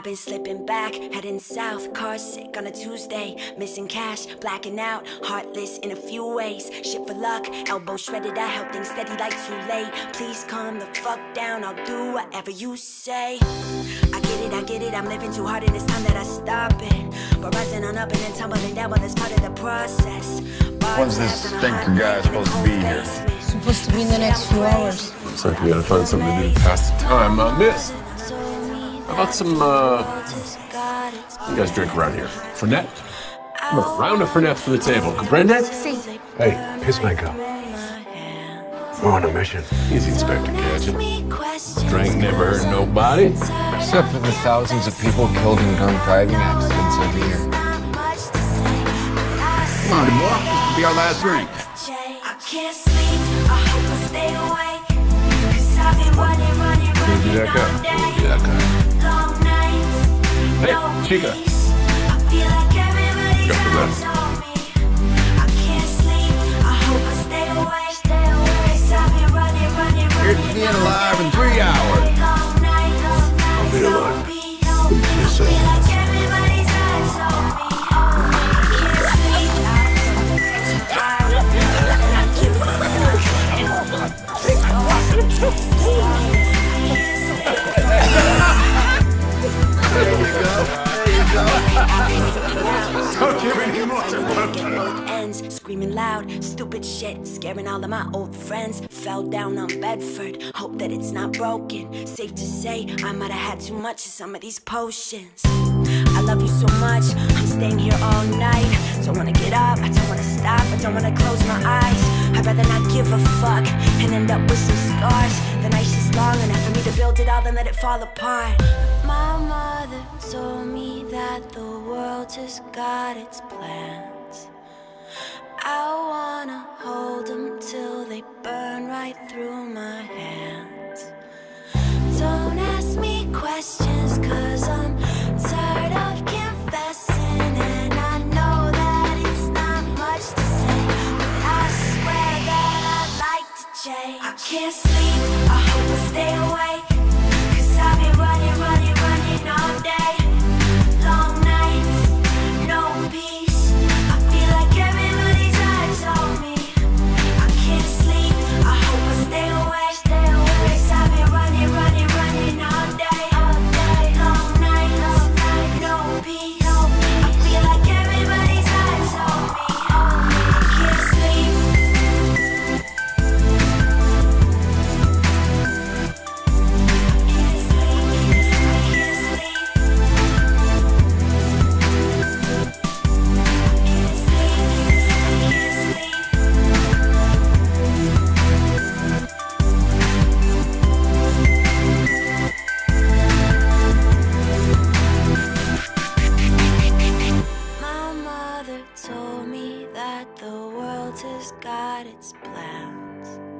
I've been slipping back, heading south, car sick on a Tuesday. Missing cash, blacking out, heartless in a few ways. Shit for luck, elbow shredded, I held things steady like too late. Please calm the fuck down, I'll do whatever you say. I get it, I get it, I'm living too hard and it's time that I stop it. But rising on up and then tumbling down, well, that's part of the process. When's this Thinker guy supposed to be here? Supposed to be in the next few hours. Looks like we gotta find something to do to pass the time on this. How about some, uh, you guys drink around here? Fernet? A round of Fernet for the table. Comprende? Hey, Peacemaker. We're on a mission. Easy, Inspector Gadget. Drink never hurt nobody. Except for the thousands of people killed in drunk driving accidents every year. Come on, boy. This could be our last drink. I can't sleep, I hope I stay awake. Cause I've been running, running, running do that guy. all day. We'll do that guy. Hey, Chica. peace. I feel like everybody's Go for that. Screaming loud, stupid shit, scaring all of my old friends. Fell down on Bedford, hope that it's not broken. Safe to say, I might have had too much of some of these potions. I love you so much, I'm staying here all night. Don't wanna get up, I don't wanna stop, I don't wanna close my eyes. I'd rather not give a fuck and end up with some scars. The night's just long enough for me to build it all, then let it fall apart. My mother told me that the world just got its plans. I wanna hold them till they burn right through my hands. Don't ask me questions, cause I'm tired of confessing. And I know that it's not much to say, but I swear that I'd like to change. I can't sleep, I hope I stay awake. Cause I've been running, The world has got its plans.